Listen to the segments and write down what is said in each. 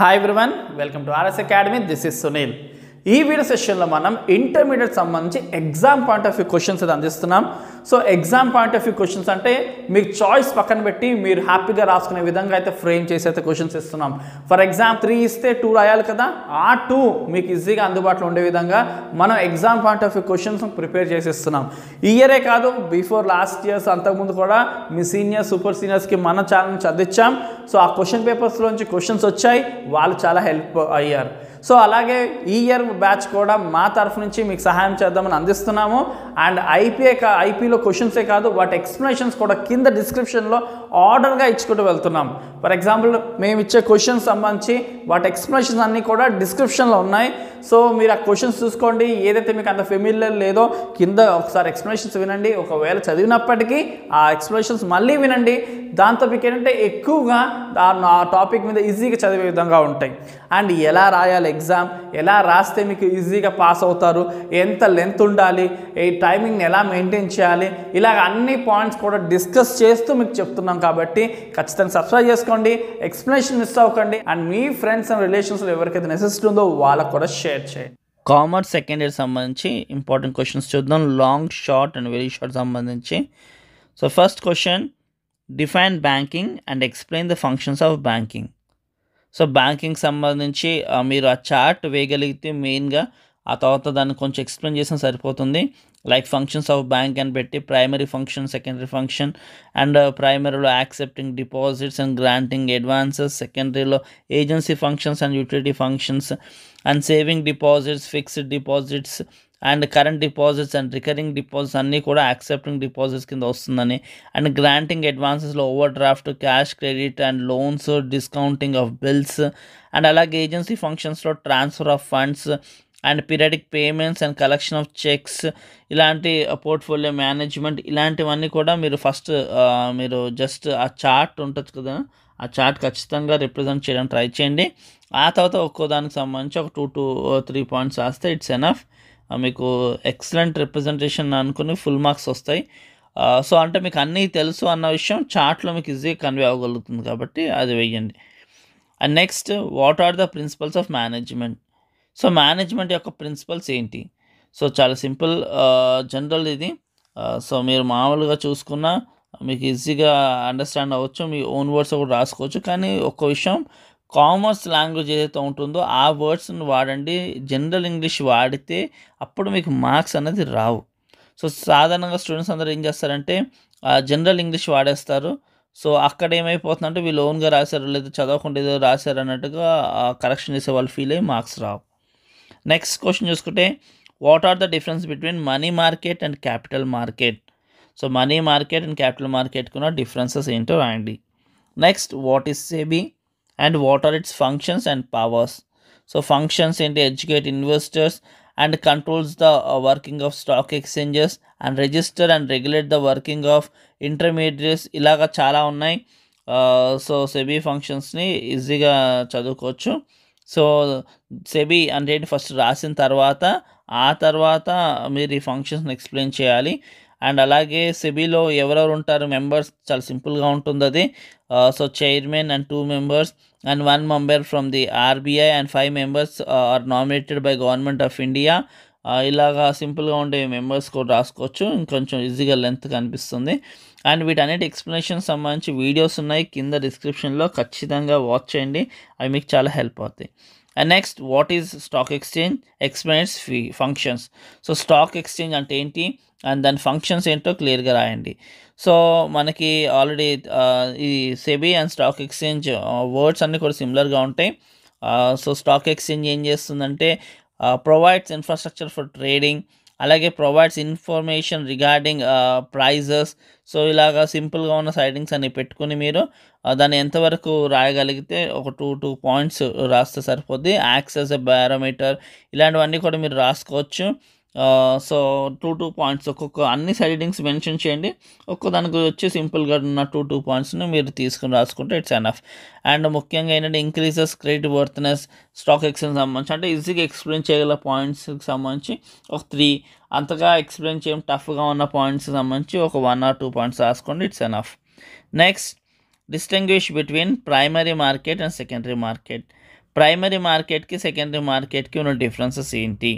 Hi everyone welcome to R S academy this is Sunil ఈ video సెషన్లో మనం intermediate సంబంధించి exam point of view questions అందిస్తున్నాం. So exam point of view questions అంటే మీకు choice పక్కన పెట్టి మీరు హ్యాపీగా రాసుకునే విధంగా అయితే ఫ్రేమ్ చేసి అయితే క్వశ్చన్స్ ఇస్తున్నాం. ఫర్ ఎగ్జామ్ త్రీ ఇస్తే టూ రాయాలి కదా? ఆ టూ మీకు ఈజీగా అందుబాటులో ఉండే విధంగా మనం exam point of view questions prepare చేసి ఇస్తున్నాం ఈ ఇయరే కాదు బిఫోర్ లాస్ట్ ఇయర్స్ అంతకుముందు కూడా మీ సీనియర్ సూపర్ సీనియర్స్కి మన ఛానల్ చదివించాం. సో ఆ క్వశ్చన్ పేపర్స్లోంచి క్వశ్చన్స్ వచ్చాయి. వాళ్ళు చాలా హెల్ప్ అయ్యారు. సో అలాగే ఈ ఇయర్ బ్యాచ్ కూడా మా తరఫు నుంచి మీకు సహాయం చేద్దామని అందిస్తున్నాము. అండ్ ఐపీఏ కా ఐపీలో క్వశ్చన్సే కాదు వాటి ఎక్స్ప్లెనేషన్స్ కూడా కింద డిస్క్రిప్షన్లో ఆర్డర్గా ఇచ్చుకుంటూ వెళ్తున్నాం. ఫర్ ఎగ్జాంపుల్ మేము ఇచ్చే క్వశ్చన్స్ సంబంధించి వాటి ఎక్స్ప్లెనేషన్స్ అన్నీ కూడా డిస్క్రిప్షన్లో ఉన్నాయి. సో మీరు ఆ క్వశ్చన్స్ చూసుకోండి. ఏదైతే మీకు అంత ఫెమిలియర్ లేదో కింద ఒకసారి ఎక్స్ప్లెనేషన్స్ వినండి. ఒకవేళ చదివినప్పటికీ ఆ ఎక్స్ప్లెనేషన్స్ మళ్ళీ వినండి. దాంతో మీకు ఏంటంటే ఎక్కువగా ఆ టాపిక్ మీద ఈజీగా చదివే విధంగా ఉంటాయి. అండ్ ఎలా రాయాలి ఎగ్జామ్ ఎలా రాస్తే మీకు ఈజీగా పాస్ అవుతారు? ఎంత లెంత్ ఉండాలి? ఏ టైమింగ్ని ఎలా మెయింటైన్ చేయాలి? ఇలాగ అన్ని పాయింట్స్ కూడా డిస్కస్ చేస్తూ మీకు చెప్తున్నాం కాబట్టి ఖచ్చితంగా సబ్స్క్రైబ్ చేసుకోండి. ఎక్స్ప్లెనేషన్ మిస్ అవ్వకండి. అండ్ మీ ఫ్రెండ్స్ అండ్ రిలేషన్స్లో ఎవరికైతే నెసెసిటీ ఉందో వాళ్ళకు కూడా షేర్ చేయండి కామర్స్ సెకండ్ ఇయర్ సంబంధించి ఇంపార్టెంట్ క్వశ్చన్స్ చూద్దాం. Long short and very short సంబంధించి. So first question define banking and explain the functions of banking so banking సంబంధించి మీరు ఆ చార్ట్ వేయగలిగితే మెయిన్గా ఆ తర్వాత దాన్ని కొంచెం ఎక్స్ప్లెయిన్ చేసిన సరిపోతుంది. లైక్ ఫంక్షన్స్ ఆఫ్ బ్యాంక్ అని పెట్టి primary function secondary function and ప్రైమరీలో accepting deposits and granting advances సెకండరీలో agency functions and utility functions and saving deposits fixed deposits and current deposits and recurring deposits అన్నీ కూడా accepting deposits కింద వస్తుందని. And granting అడ్వాన్సెస్లో overdraft cash credit and loans discounting of bills and అలాగే agency ఫంక్షన్స్లో transfer of funds and periodic payments and collection of cheques ఇలాంటి portfolio management ఇలాంటివన్నీ కూడా మీరు ఫస్ట్ మీరు జస్ట్ ఆ చార్ట్ ఉంటుంది కదా ఆ చార్ట్ ఖచ్చితంగా రిప్రజెంట్ చేయడానికి ట్రై చేయండి. ఆ తర్వాత ఒక్కో దానికి సంబంధించి ఒక టూ టూ త్రీ పాయింట్స్ రాస్తే ఇట్స్ ఎనఫ్. మీకు ఎక్సలెంట్ రిప్రజెంటేషన్ అనుకుని ఫుల్ మార్క్స్ వస్తాయి. సో అంటే మీకు అన్నీ తెలుసు అన్న విషయం చార్ట్లో మీకు ఈజీగా కన్వే అవ్వగలుగుతుంది కాబట్టి అది వెయ్యండి. And next what are the principles of management? So management యొక్క ప్రిన్సిపల్స్ ఏంటి? సో చాలా సింపుల్ జనరల్ ఇది. సో మీరు మామూలుగా చూసుకున్న మీకు ఈజీగా అండర్స్టాండ్ అవ్వచ్చు మీ ఓన్ వర్డ్స్ కూడా రాసుకోవచ్చు. కానీ ఒక్క విషయం కామర్స్ లాంగ్వేజ్ ఏదైతే ఉంటుందో ఆ వర్డ్స్ని వాడండి. జనరల్ ఇంగ్లీష్ వాడితే అప్పుడు మీకు మార్క్స్ అనేది రావు. సో సాధారణంగా స్టూడెంట్స్ అందరూ ఏం చేస్తారంటే జనరల్ ఇంగ్లీష్ వాడేస్తారు. సో అక్కడ ఏమైపోతుందంటే వీళ్ళు ఓన్గా రాశారు లేదా చదవకుండా ఏదో రాశారు అన్నట్టుగా కరెక్షన్ చేసే వాళ్ళు ఫీల్ అయ్యి మార్క్స్ రావు. నెక్స్ట్ క్వశ్చన్ చూసుకుంటే what are the difference between money market and capital market so money market and capital మార్కెట్కున్న differences ఏంటో రాయండి. Next what is SEBI and what are its functions and powers so functions ఏంటి? Educate investors and controls the working of stock exchanges and register and regulate the working of intermediates ఇలాగా చాలా ఉన్నాయి. So SEBI ఫంక్షన్స్ని ఈజీగా చదువుకోవచ్చు. So SEBI అంటే first రాసిన తర్వాత ఆ తర్వాత మీరు ఈ ఫంక్షన్స్ని ఎక్స్ప్లెయిన్ చేయాలి. అండ్ అలాగే సెబీలో ఎవరెవరు ఉంటారు? మెంబర్స్ చాలా సింపుల్గా ఉంటుంది అది. So chairman and two members and one member from the RBI and five members are nominated by government of India. ఇలాగా సింపుల్గా ఉండే మెంబర్స్ కూడా రాసుకోవచ్చు. ఇంకొంచెం ఈజీగా లెంత్ కనిపిస్తుంది. అండ్ వీటన్నిటి ఎక్స్ప్లెనేషన్ సంబంధించి వీడియోస్ ఉన్నాయి. కింద డిస్క్రిప్షన్లో ఖచ్చితంగా వాచ్ చేయండి. అవి మీకు చాలా హెల్ప్ అవుతాయి. And next what is stock exchange explains fee functions so stock exchange అంటే ఏంటి? అండ్ దాని ఫంక్షన్స్ ఏంటో క్లియర్గా రాయండి. సో మనకి ఆల్రెడీ uh, ఈ SEBI and stock exchange words అన్నీ కూడా సిమిలర్గా ఉంటాయి. సో స్టాక్ ఎక్స్చేంజ్ ఏం చేస్తుందంటే ప్రొవైడ్స్ ఇన్ఫ్రాస్ట్రక్చర్ ఫర్ ట్రేడింగ్ అలాగే provides information regarding prices so ఇలాగా సింపుల్గా ఉన్న సైటింగ్స్ అన్ని పెట్టుకుని మీరు uh, దాన్ని ఎంతవరకు రాయగలిగితే ఒక టూ టూ పాయింట్స్ రాస్తే సరిపోద్ది. యాక్సెస్ బ్యారోమీటర్ ఇలాంటివన్నీ కూడా మీరు రాసుకోవచ్చు. సో టూ టూ పాయింట్స్ ఒక్కొక్క అన్ని సైడింగ్స్ మెన్షన్ చేయండి. ఒక్కో దానికి వచ్చి సింపుల్గా ఉన్న టూ టూ పాయింట్స్ని మీరు తీసుకుని రాసుకుంటే ఇట్స్ ఎనఫ్ అండ్ ముఖ్యంగా ఏంటంటే increases credit worthiness stock exchange సంబంధించి అంటే ఈజీగా ఎక్స్ప్లెయిన్ చేయగల పాయింట్స్కి సంబంధించి ఒక త్రీ అంతగా ఎక్స్ప్లెయిన్ చేయం టఫ్గా ఉన్న పాయింట్స్కి సంబంధించి ఒక వన్ ఆర్ టూ పాయింట్స్ రాసుకోండి it's enough next distinguish between primary market and secondary market primary మార్కెట్కి సెకండరీ మార్కెట్కి ఉన్న డిఫరెన్సెస్ ఏంటి?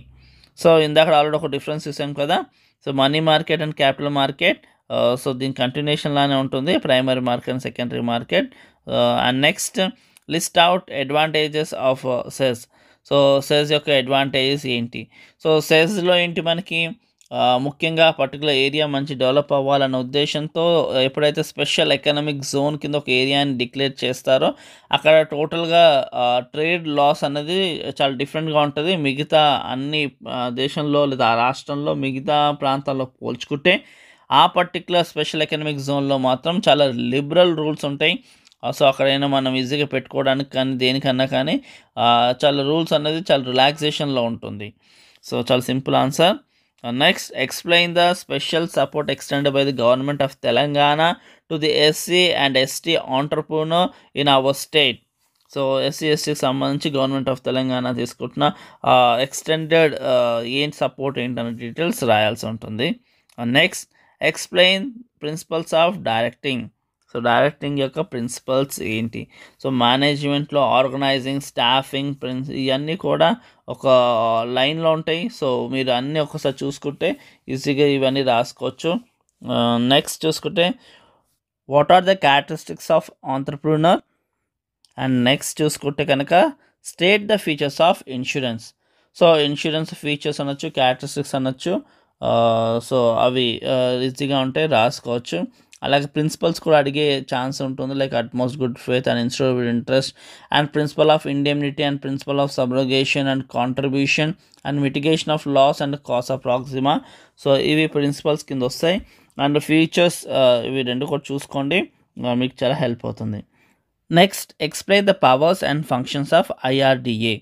సో ఇందాక ఆల్రెడీ ఒక డిఫరెన్స్ చూసాం కదా. So money market and capital market so దీని కంటిన్యూషన్ లానే ఉంటుంది primary market and secondary market and next list out advantages of SEZ so SEZ యొక్క అడ్వాంటేజెస్ ఏంటి? సో సెస్లో ఏంటి మనకి? ఆ, ముఖ్యంగా పర్టికులర్ ఏరియా మంచి డెవలప్ అవ్వాలన్న ఉద్దేశంతో ఎప్పుడైతే స్పెషల్ ఎకనామిక్ జోన్ కింద ఒక ఏరియాని డిక్లేర్ చేస్తారో అక్కడ టోటల్గా ట్రేడ్ లాస్ అనేది చాలా డిఫరెంట్గా ఉంటుంది. మిగతా అన్ని దేశంలో లేదా ఆ రాష్ట్రంలో మిగతా ప్రాంతాల్లో పోల్చుకుంటే ఆ పర్టికులర్ స్పెషల్ ఎకనామిక్ జోన్లో మాత్రం చాలా లిబరల్ రూల్స్ ఉంటాయి. సో అక్కడైనా మనం ఈజీగా పెట్టుకోవడానికి కానీ దేనికన్నా కానీ చాలా రూల్స్ అనేది చాలా రిలాక్సేషన్లో ఉంటుంది. సో చాలా simple answer next explain the special support extend by the government of Telangana to the SC and ST entrepreneur in our state so SC ఎస్టీకి సంబంధించి గవర్నమెంట్ ఆఫ్ తెలంగాణ తీసుకుంటున్న ఎక్స్టెండెడ్ ఏంటి సపోర్ట్ ఏంటనే డీటెయిల్స్ రాయాల్సి ఉంటుంది. Next explain principles of directing so directing యొక్క principles ఏంటి? So మేనేజ్మెంట్లో ఆర్గనైజింగ్ స్టాఫింగ్ ప్రిన్స్ ఇవన్నీ కూడా ఒక లైన్లో ఉంటాయి. సో మీరు అన్నీ ఒకసారి చూసుకుంటే ఈజీగా ఇవన్నీ రాసుకోవచ్చు. నెక్స్ట్ చూసుకుంటే what are the characteristics of entrepreneur and next చూసుకుంటే కనుక state the features of insurance so insurance features అనొచ్చు క్యారెక్టరిస్టిక్స్ అనొచ్చు. సో అవి ఈజీగా ఉంటే రాసుకోవచ్చు. అలాగే ప్రిన్సిపల్స్ కూడా అడిగే ఛాన్స్ ఉంటుంది. Like utmost good faith and instead interest and principle of indemnity and principle of subrogation and contribution and mitigation of loss and cause of proxima so ఇవి ప్రిన్సిపల్స్ కింద వస్తాయి. అండ్ ఫీచర్స్ uh, ఇవి రెండు కూడా చూసుకోండి. Uh, మీకు చాలా help అవుతుంది. Next explain the powers and functions of IRDA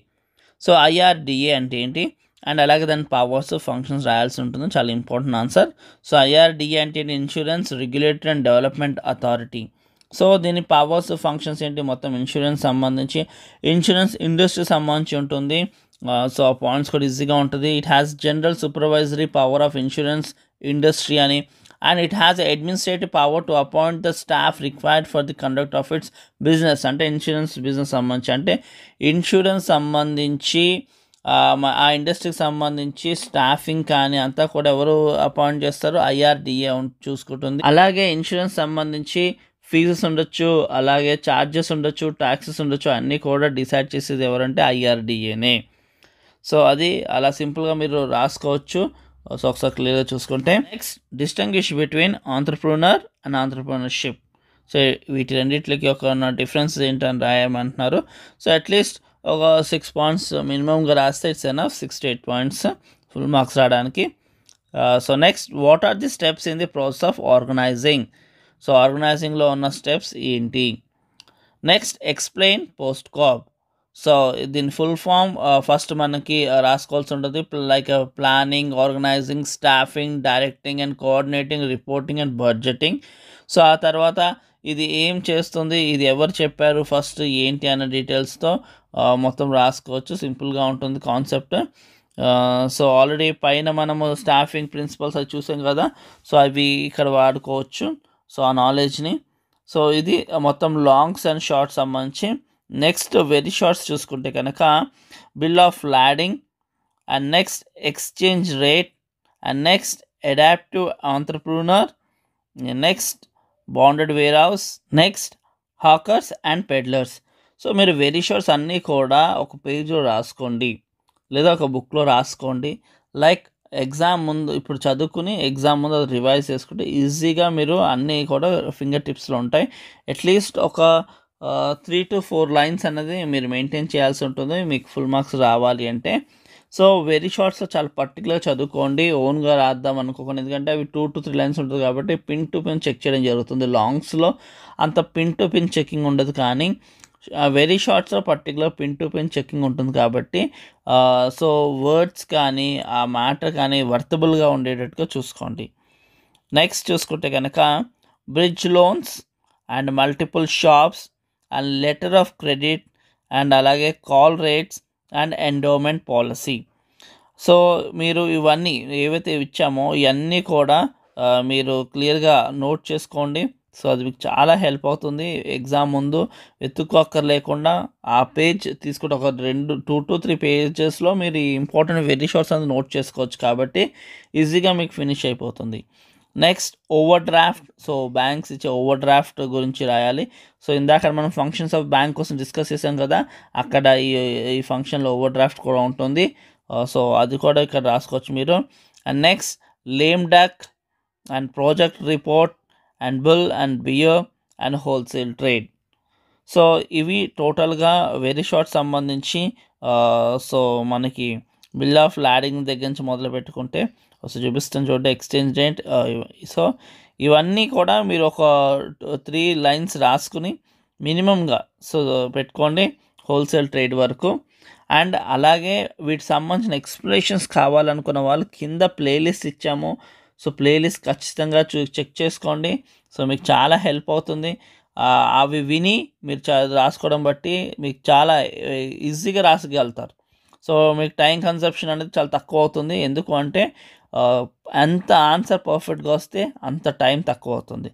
so IRDA అంటే ఏంటి? అండ్ అలాగే దాని పవర్స్ ఫంక్షన్స్ రాయాల్సి ఉంటుంది. చాలా ఇంపార్టెంట్ ఆన్సర్ సో ఐఆర్డిఏ అంటే insurance regulatory and development authority so దీని పవర్స్ ఫంక్షన్స్ ఏంటి? మొత్తం ఇన్సూరెన్స్ సంబంధించి ఇన్సూరెన్స్ ఇండస్ట్రీ సంబంధించి ఉంటుంది. సో ఆ పాయింట్స్ కూడా ఈజీగా ఉంటుంది. It has general supervisory power of insurance industry అని. And it has administrative power to appoint the staff required for the conduct of its business అంటే ఇన్సూరెన్స్ బిజినెస్ సంబంధించి. అంటే ఇన్సూరెన్స్ సంబంధించి ఆ, ఆ ఇండస్ట్రీకి సంబంధించి స్టాఫింగ్ కానీ అంతా కూడా ఎవరు అపాయింట్ చేస్తారు ఐఆర్డిఏ చూసుకుంటుంది. అలాగే ఇన్సూరెన్స్ సంబంధించి ఫీజెస్ ఉండొచ్చు అలాగే ఛార్జెస్ ఉండొచ్చు ట్యాక్సెస్ ఉండొచ్చు అన్నీ కూడా డిసైడ్ చేసేది ఎవరంటే ఐఆర్డిఏనే. సో అది అలా సింపుల్గా మీరు రాసుకోవచ్చు. సో ఒకసారి క్లియర్గా చూసుకుంటే. Next distinguish between entrepreneur and entrepreneurship so వీటి రెండిట్లకి ఒక డిఫరెన్స్ ఏంటని రాయమంటున్నారు. సో అట్లీస్ట్ ఒక సిక్స్ పాయింట్స్ మినిమంగా రాస్తే it's enough six to eight points full marks రావడానికి. So next what are the steps in the process of organizing so ఆర్గనైజింగ్లో ఉన్న స్టెప్స్ ఏంటి? Next explain post cap so దీని full form first మనకి uh, రాసుకోవాల్సి ఉంటుంది. Like planning organizing staffing directing and coordinating reporting and budgeting so ఆ తర్వాత ఇది ఏం చేస్తుంది? ఇది ఎవరు చెప్పారు? ఫస్ట్ ఏంటి? అన్న డీటెయిల్స్తో మొత్తం రాసుకోవచ్చు. సింపుల్గా ఉంటుంది కాన్సెప్ట్ సో ఆల్రెడీ పైన మనము స్టాఫింగ్ ప్రిన్సిపల్స్ అవి చూసాం కదా. సో అవి ఇక్కడ వాడుకోవచ్చు. సో ఆ నాలెడ్జ్ని సో ఇది మొత్తం లాంగ్స్ అండ్ షార్ట్స్ సంబంధించి. నెక్స్ట్ వెరీ షార్ట్స్ చూసుకుంటే కనుక bill of lading and next exchange rate and next adaptive entrepreneur next bonded warehouse next hawkers and peddlers so మీరు వెరీ షార్ట్స్ అన్నీ కూడా ఒక పేజ్లో రాసుకోండి. లేదా ఒక బుక్లో రాసుకోండి. లైక్ ఎగ్జామ్ ముందు ఇప్పుడు చదువుకుని ఎగ్జామ్ ముందు అది రివైజ్ చేసుకుంటే ఈజీగా మీరు అన్నీ కూడా ఫింగర్ టిప్స్లో ఉంటాయి. అట్లీస్ట్ ఒక త్రీ టు ఫోర్ లైన్స్ అనేది మీరు మెయింటైన్ చేయాల్సి ఉంటుంది. మీకు ఫుల్ మార్క్స్ రావాలి అంటే. సో వెరీ షార్ట్స్ చాలా పర్టికులర్ చదువుకోండి. ఓన్గా రాద్దాం అనుకోకండి. ఎందుకంటే అవి టూ టు త్రీ లైన్స్ ఉంటుంది కాబట్టి పిన్ టు పిన్ చెక్ చేయడం జరుగుతుంది. లాంగ్స్లో అంత పిన్ టు పిన్ చెకింగ్ ఉండదు కానీ వెరీ షార్ట్స్లో particular pin to pin checking ఉంటుంది కాబట్టి సో వర్డ్స్ కానీ ఆ మ్యాటర్ కానీ వర్తబుల్గా ఉండేటట్టుగా చూసుకోండి. నెక్స్ట్ చూసుకుంటే కనుక bridge loans and multiple shops and letter of credit and అలాగే call rates and endowment policy so మీరు ఇవన్నీ ఏవైతే ఇచ్చామో ఇవన్నీ కూడా మీరు క్లియర్గా నోట్ చేసుకోండి. సో అది మీకు చాలా హెల్ప్ అవుతుంది. ఎగ్జామ్ ముందు వెతుక్కోక్కర్ లేకుండా ఆ పేజ్ తీసుకుంటే ఒక రెండు టూ టు త్రీ పేజెస్లో మీరు ఈ ఇంపార్టెంట్ వెరీ షార్ట్స్ అనేది నోట్ చేసుకోవచ్చు కాబట్టి ఈజీగా మీకు ఫినిష్ అయిపోతుంది. Next overdraft so banks ఇచ్చే ఓవర్ డ్రాఫ్ట్ గురించి రాయాలి. సో ఇందాక మనం ఫంక్షన్స్ ఆఫ్ బ్యాంక్ కోసం డిస్కస్ చేసాం కదా అక్కడ ఈ ఈ ఫంక్షన్లో ఓవర్ డ్రాఫ్ట్ కూడా ఉంటుంది. సో అది కూడా ఇక్కడ రాసుకోవచ్చు మీరు. And next lame duck and project report and bull and bear and wholesale trade so ఇవి టోటల్గా వెరీ షార్ట్ సంబంధించి సో మనకి బిల్ ఆఫ్ లాడింగ్ దగ్గర నుంచి మొదలు పెట్టుకుంటే సో చూపిస్తాను చూడండి ఎక్స్చేంజ్ రేట్ సో ఇవన్నీ కూడా మీరు ఒక త్రీ లైన్స్ రాసుకుని మినిమంగా సో పెట్టుకోండి హోల్సేల్ ట్రేడ్ వరకు. అండ్ అలాగే వీటికి సంబంధించిన ఎక్స్ప్లెనేషన్స్ కావాలనుకున్న వాళ్ళు కింద ప్లేలిస్ట్ ఇచ్చాము. సో ప్లేలిస్ట్ ఖచ్చితంగా చూ చెక్ చేసుకోండి. సో మీకు చాలా హెల్ప్ అవుతుంది. అవి విని మీరు రాసుకోవడం బట్టి మీకు చాలా ఈజీగా రాసగలుగుతారు సో మీకు టైం కన్సప్షన్ అనేది చాలా తక్కువ అవుతుంది. ఎందుకు అంటే ఎంత ఆన్సర్ పర్ఫెక్ట్గా వస్తే అంత టైం తక్కువ అవుతుంది.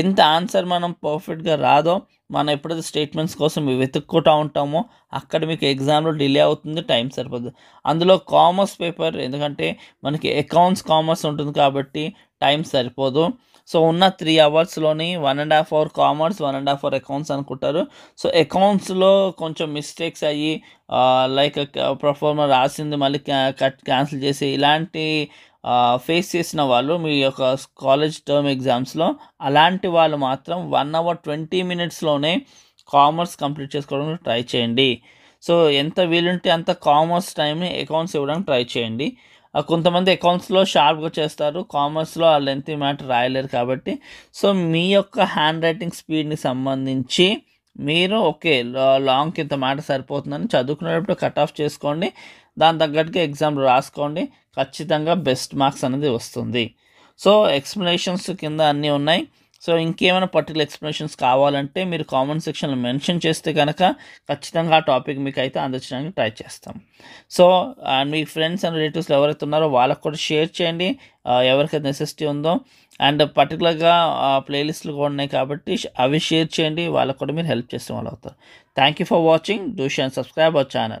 ఎంత ఆన్సర్ మనం పర్ఫెక్ట్గా రాదో మనం ఎప్పుడైతే స్టేట్మెంట్స్ కోసం వెతుక్కుంటూ ఉంటామో అక్కడ మీకు ఎగ్జామ్లో డిలే అవుతుంది టైం సరిపోదు. అందులో కామర్స్ పేపర్ ఎందుకంటే మనకి అకౌంట్స్ కామర్స్ ఉంటుంది కాబట్టి టైం సరిపోదు. సో ఉన్న three అవర్స్లోని one and half hour commerce one and half hour accounts అనుకుంటారు. సో అకౌంట్స్లో కొంచెం మిస్టేక్స్ అయ్యి లైక్ ప్రొఫార్మర్ రాసింది మళ్ళీ కట్ క్యాన్సిల్ చేసి ఇలాంటి ఫేస్ చేసిన వాళ్ళు మీ యొక్క కాలేజ్ టర్మ్ ఎగ్జామ్స్లో అలాంటి వాళ్ళు మాత్రం వన్ అవర్ ట్వంటీ మినిట్స్లోనే కామర్స్ కంప్లీట్ చేసుకోవడానికి ట్రై చేయండి. సో ఎంత వీలుంటే అంత కామర్స్ టైంని అకౌంట్స్ ఇవ్వడానికి ట్రై చేయండి. కొంతమంది అకౌంట్స్లో షార్ప్గా చేస్తారు కామర్స్లో ఆ లెంత్ మ్యాటర్ రాయలేరు కాబట్టి. సో మీ యొక్క హ్యాండ్ రైటింగ్ స్పీడ్ని సంబంధించి మీరు ఓకే లాంగ్కి ఇంత మాట సరిపోతుందని చదువుకునేటప్పుడు కట్ ఆఫ్ చేసుకోండి. దాని తగ్గట్టుగా ఎగ్జామ్ రాసుకోండి. ఖచ్చితంగా బెస్ట్ మార్క్స్ అనేది వస్తుంది. సో ఎక్స్ప్లెనేషన్స్ కింద అన్నీ ఉన్నాయి. సో ఇంకేమైనా పర్టికులర్ ఎక్స్ప్లెనేషన్స్ కావాలంటే మీరు కామెంట్ సెక్షన్లో మెన్షన్ చేస్తే కనుక ఖచ్చితంగా ఆ టాపిక్ మీకు అయితే అందించడానికి ట్రై చేస్తాం. సో అండ్ మీ ఫ్రెండ్స్ అండ్ రిలేటివ్స్లో ఎవరైతే ఉన్నారో వాళ్ళకు కూడా షేర్ చేయండి. Uh, ఎవరికైతే నెసెసిటీ ఉందో. అండ్ పర్టికులర్గా ప్లేలిస్ట్లు కూడా ఉన్నాయి కాబట్టి అవి షేర్ చేయండి. వాళ్ళకు కూడా మీరు హెల్ప్ చేస్తే వాళ్ళు అవుతారు. Thank you for watching do share subscribe our channel